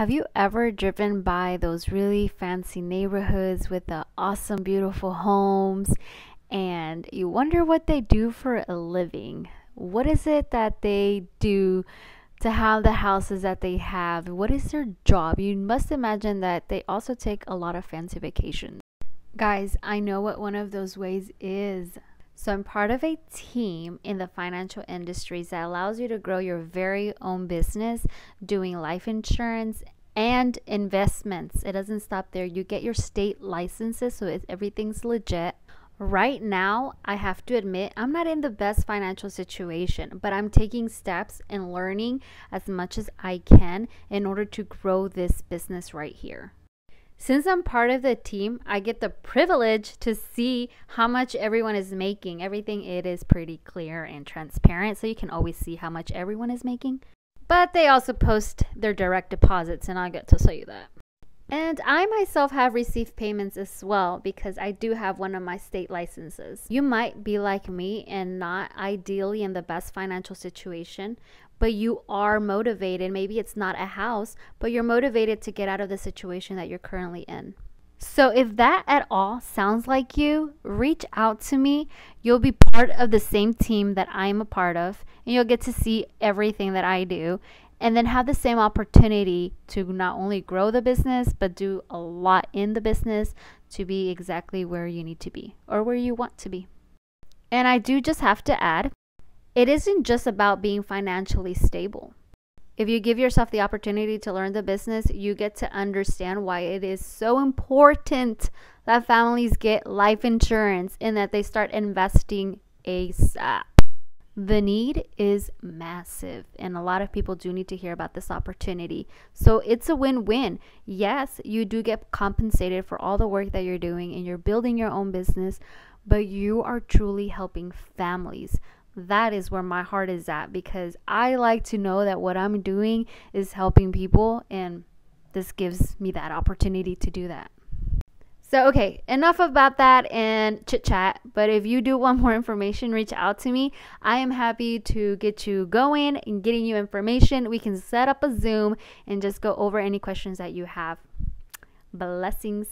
Have you ever driven by those really fancy neighborhoods with the awesome, beautiful homes and you wonder what they do for a living? What is it that they do to have the houses that they have? What is their job? You must imagine that they also take a lot of fancy vacations. Guys, I know what one of those ways is. So, I'm part of a team in the financial industries that allows you to grow your very own business doing life insurance and investments. It doesn't stop there. You get your state licenses, so everything's legit. Right now, I have to admit, I'm not in the best financial situation, but I'm taking steps and learning as much as I can in order to grow this business right here. Since I'm part of the team, I get the privilege to see how much everyone is making. Everything it is pretty clear and transparent, so you can always see how much everyone is making. But they also post their direct deposits, and I get to show you that. And I myself have received payments as well because I do have one of my state licenses. You might be like me and not ideally in the best financial situation, but you are motivated. Maybe it's not a house, but you're motivated to get out of the situation that you're currently in. So, if that at all sounds like you, reach out to me. You'll be part of the same team that I'm a part of, and you'll get to see everything that I do, and then have the same opportunity to not only grow the business, but do a lot in the business to be exactly where you need to be or where you want to be. And I do just have to add it isn't just about being financially stable. If you give yourself the opportunity to learn the business, you get to understand why it is so important that families get life insurance and that they start investing ASAP. The need is massive, and a lot of people do need to hear about this opportunity. So it's a win win. Yes, you do get compensated for all the work that you're doing and you're building your own business, but you are truly helping families that is where my heart is at because I like to know that what I'm doing is helping people, and this gives me that opportunity to do that. So, okay, enough about that and chit chat. But if you do want more information, reach out to me. I am happy to get you going and getting you information. We can set up a Zoom and just go over any questions that you have. Blessings.